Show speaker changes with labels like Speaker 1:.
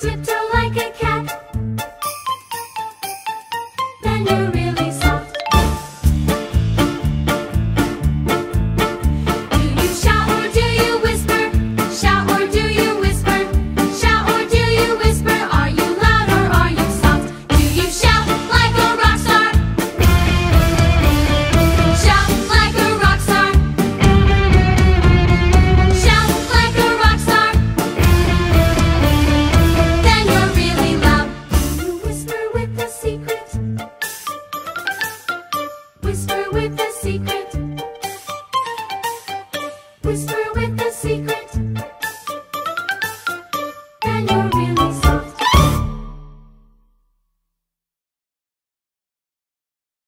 Speaker 1: tiptoe. secret. Whisper.